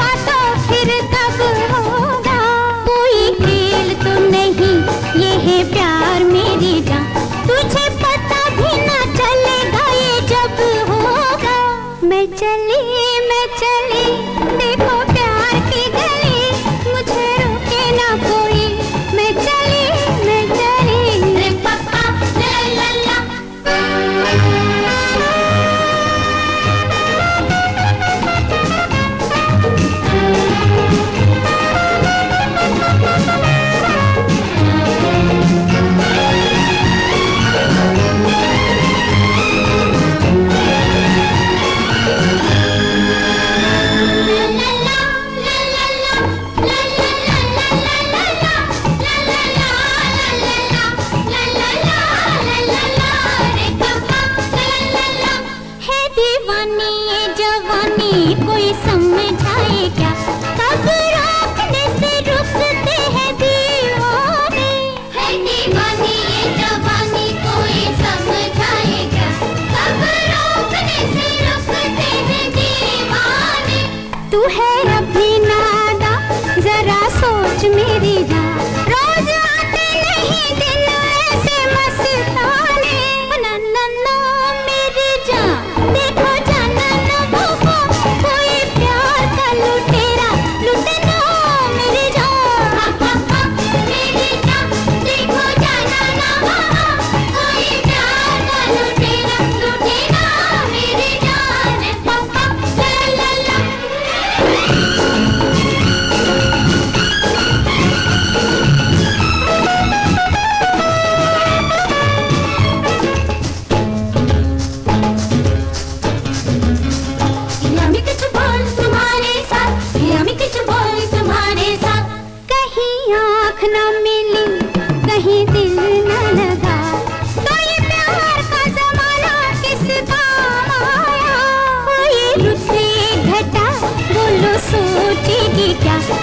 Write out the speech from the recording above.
pasó? जवानी जवानी कोई समझ 呀